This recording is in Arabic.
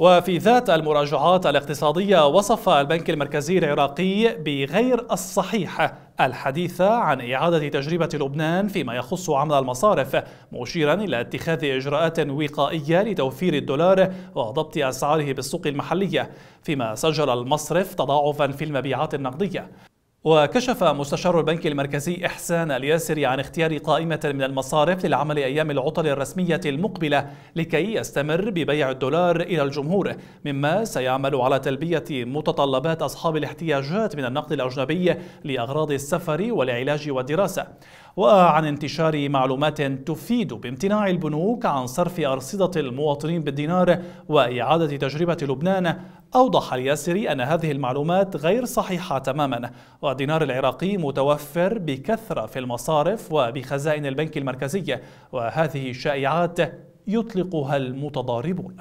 وفي ذات المراجعات الاقتصادية وصف البنك المركزي العراقي بغير الصحيح الحديث عن إعادة تجربة لبنان فيما يخص عمل المصارف مشيرا إلى اتخاذ إجراءات وقائية لتوفير الدولار وضبط أسعاره بالسوق المحلية فيما سجل المصرف تضاعفا في المبيعات النقدية. وكشف مستشار البنك المركزي إحسان الياسري عن اختيار قائمة من المصارف للعمل أيام العطل الرسمية المقبلة لكي يستمر ببيع الدولار إلى الجمهور مما سيعمل على تلبية متطلبات أصحاب الاحتياجات من النقد الأجنبي لأغراض السفر والعلاج والدراسة. وعن انتشار معلومات تفيد بامتناع البنوك عن صرف أرصدة المواطنين بالدينار وإعادة تجربة لبنان أوضح الياسري أن هذه المعلومات غير صحيحة تماما والدينار العراقي متوفر بكثرة في المصارف وبخزائن البنك المركزي وهذه الشائعات يطلقها المتضاربون.